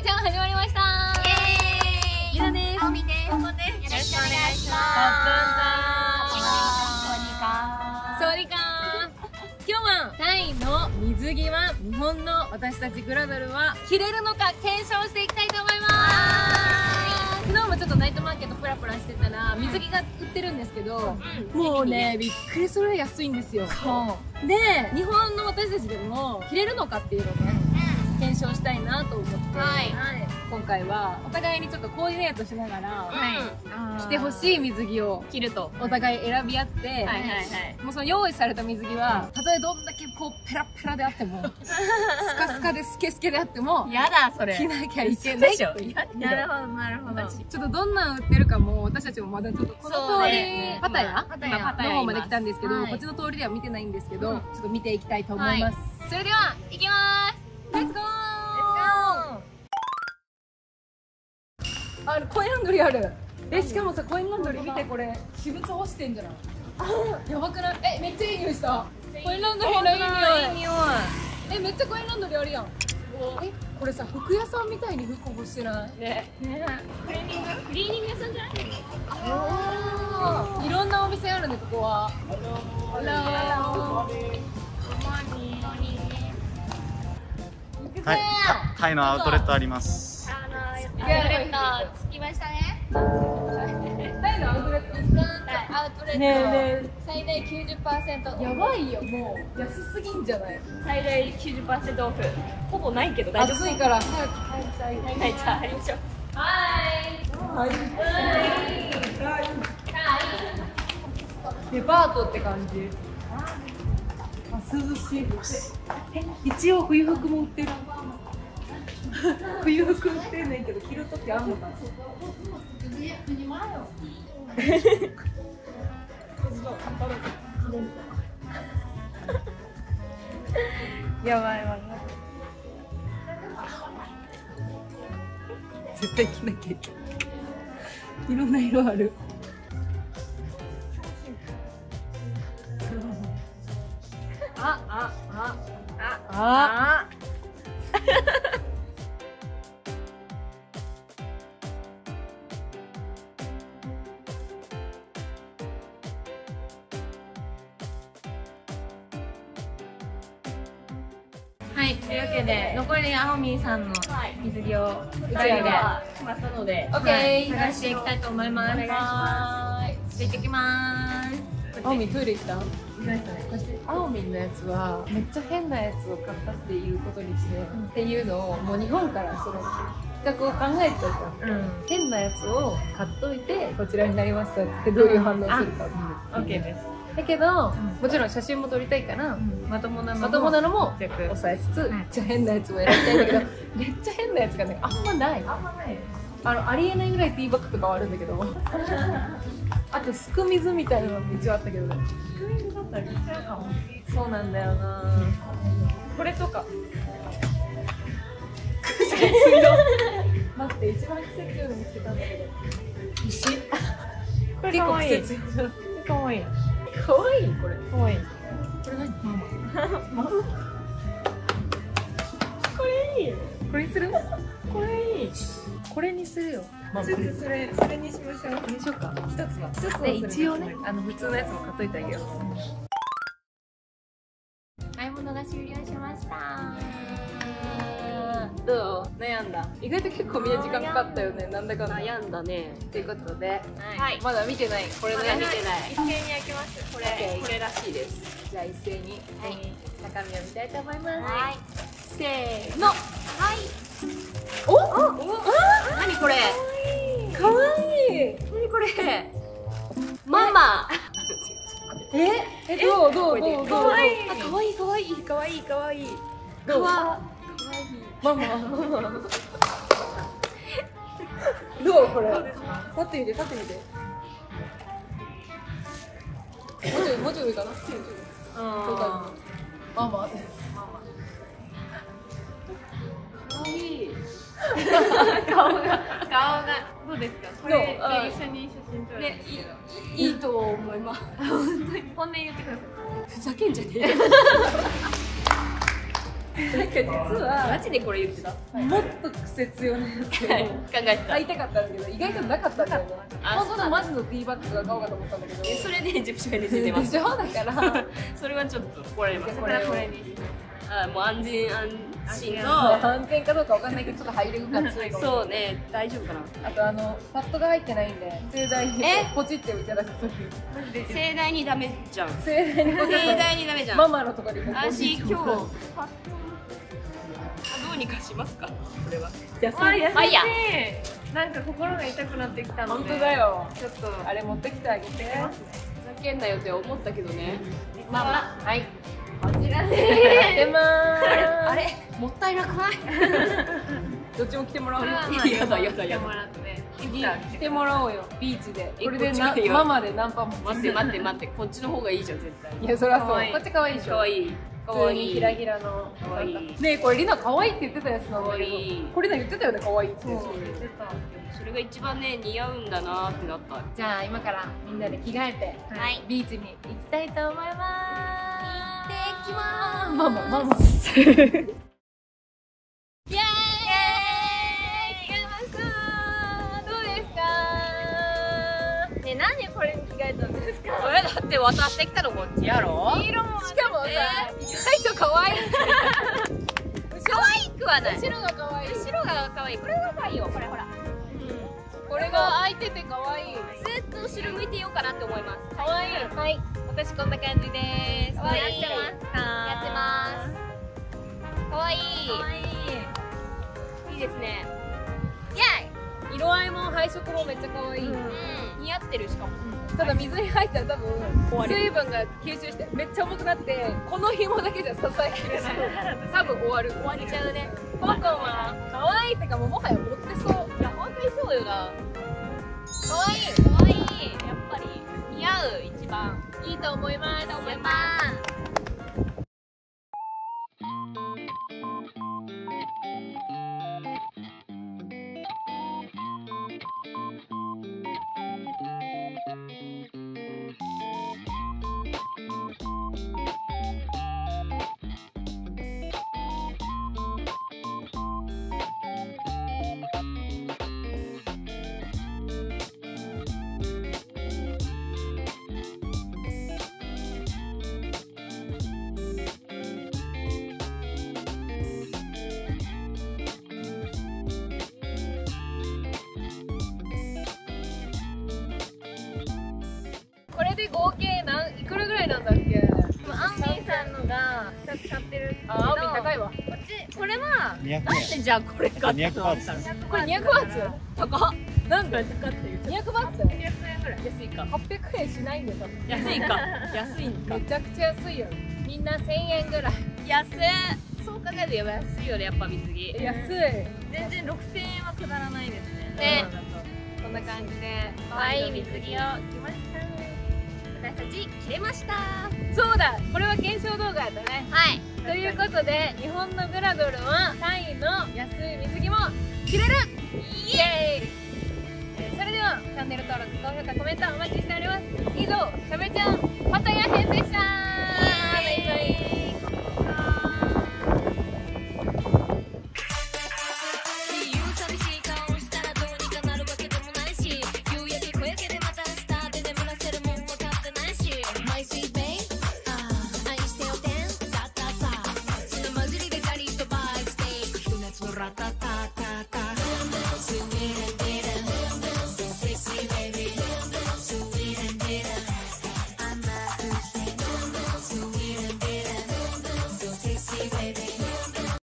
めちゃん始まりました。イエーイ。ゆなです。あみです。よろしくお願いします。サワディーカー今日はタイの水着は日本の私たちグラドルは着れるのか検証していきたいと思います。昨日もちょっとナイトマーケットプラプラしてたら水着が売ってるんですけど、もうねびっくりするぐらい安いんですよ。で日本の私たちでも着れるのかっていうのをね検証したいなと思って、はい。今回はお互いにちょっとコーディネートしながら、はい。着てほしい水着を着ると。お互い選び合って、はいはいはい。もうその用意された水着はたとえどんだけこうペラペラであっても スカスカでスケスケであってもやだ、それ。着なきゃいけない。でしょ。というなるほど、なるほど。ちょっとどんなん売ってるかも私たちもまだちょっとこの通り、ね。パタヤ、まあパタヤ。今パタヤの方まで来たんですけど、はい。こっちの通りでは見てないんですけど、うん。ちょっと見ていきたいと思います、それでは行きます。レッツゴーンドリーあるえしかもさコインランドリー見てこれ私物干してんじゃないやばくないえめっちゃいい匂いしたコインランドリーのいい匂い。えめっちゃコインランドリーあるやんえこれさ服屋さんみたいに服干してないね。ねクリーニングクリーニング屋さんじゃないいろんなお店あるねここははい、タタイのアウトレットあります。着きましたね。タイのアウトレットですかアウトレット。ねえね最大90%。やばいよもう安すぎんじゃない最大90%オフ。ほぼないけど大丈夫。暑いから早く帰りたいはい、じゃあ入りましょう。デパートって感じあ涼しいえ一応冬服も売ってる冬服売ってんねんけど着るときあんのかなやばいわ。絶対着なきゃいけない。いろんな色ある。ああああ。あはい、というわけで残りアホミンさんの水着を2人ではいしまったので、オッケーはい探していきたいと思います。お願いします行ってきます。青みトイレ行った行きましたね。青みんのやつはめっちゃ変なやつを買ったっていうことにして、っていうのをもう日本からその企画を考えてたじゃん、うん変なやつを買っといてこちらになりましたってどういう反応するかオッケーです。だけど、もちろん写真も撮りたいから、まともなのまともなのも。抑えつつ、んめっちゃ変なやつも選びたいんだけどめっちゃ変なやつがねあんまないあんまない。あのありえないぐらいティーバッグとかはあるんだけど あとすく水みたいなのも一応あったけどねクイズだったらめっちゃかも。そうなんだよなこれとか 待って一番季節用の見つけたんだけど石？これかわいい。かわいい。かわいいこれ。かわい。い。これ何？これいい。これにする？これいい。これにするよ。まあちょっとそれそれにしましょう。にしようか。一つは。一つはそでれ一応ねあの普通のやつも買っといてあげよう悩んだ。意外と結構みんな時間かかったよね。なんだかんだ。悩んだね。ということで、はい。まだ見てない。これね。まだ見てない。一斉に開けます。これ。OK これ。らしいです。じゃあ一斉に。はい。中身を見たいと思います、はい。せーの。はい。お？お、何これ？かわいい。何これ？ママ。え？え？どう？どう？どう？どう？かわいいあかわいいかわい。いかわいいかわいい。かわマ マどうこれ？立ってみて立ってみてもうちょいもうちょい上かな？そうだママかわいい。顔が顔がどうですか？これ一緒に写真撮る。ねいいいいと思います 本当に本音言ってください。ふざけんじゃねえよ実はマジでこれ言ってた？もっと癖強なやつはい。を考えてた。買いたかったんだけど意外となかったんだよね。あ本当のマジのティーバッグが買おうかと思ったんだけど。えそれでジェプシが出てます。でしょだからそれはちょっと怒られます。これ。をこれに。あもう安全安心まあの。安全かどうかわかんないけどちょっと入りが強いかもそうね。大丈夫かな。あとあのパッドが入ってないんで盛大にえポチっていただくとき盛大にダメじゃん。盛大に盛大にダメじゃん。ママのところにポチ私って今日パッとあどうにかしますか？これは。安あいまあいいや。なんか心が痛くなってきたので。本当だよ。ちょっと。あれ持ってきてあげて。ふざけんなよって思ったけどね。ママはい。こちらでてまあれもったいなくない？どっちも来てもらおうよ。やだやだやだ。来てもらおうよ。ビーチで。えこれでママでナンパも。待って待って待って。こっちの方がいいじゃん絶対。いやそりゃそう。こっち可愛いでしょ。かわいいか普わいい通にひらひらのねえこれリナ可愛いって言ってたやつなんだけど。これリナ言ってたよね可愛いって。そう。言ってたそれが一番ね似合うんだなってなった。じゃあ今からみんなで着替えて、はい。ビーチに行きたいと思います。行ってきまーすママママイエーイどうですか？ねなんでこれに着替えたんですかこれだって渡してきたのこっちやろ？色もしかもさ、意外と可愛い。可愛くはない。後ろが可愛い。後ろが可愛い。これが可愛いよ。これほら。これが開いてて可愛い。ずっと後ろ向いてようかなって思います。可愛い。はい。私こんな感じです。可愛い。やってますか？やってます。可愛い。可愛い。いいですね。イエ色合いも配色もめっちゃ可愛い、似合ってるしかもただ水に入ったら多分水分が吸収してめっちゃ重くなってこの紐だけじゃ支えきれない。多分終わる。終わ終わっちゃうね。ココは可愛いってかもうもはや持ってそう。いや本当にそうよな。可愛い。可愛い。やっぱり似合う一番。いいと思います。と思いますれで合計何いくらぐらいなんだっけ？アンミンさんのが2つ買ってるけどあアンミン高いわ。こっちこれは200なんでじゃあこれ買った200バーツ。これ200バーツ？高っ。なんだ200バーツ？だよ200円ぐらい。安いか。800円しないんだよ多分。安いか。安いんか。めちゃくちゃ安いよ。みんな1000円ぐらい。安いそう考えると安いよねやっぱ水着。安い。全然6000円はくだらないですね。ね。こんな感じで可愛い水着を着ました私たち着れました。そうだこれは検証動画やったね。はい。ということで日本のグラドルはタイの安い水着も着れる。イエーイ。えーそれではチャンネル登録高評価コメントお待ちしております。以上しゃべちゃん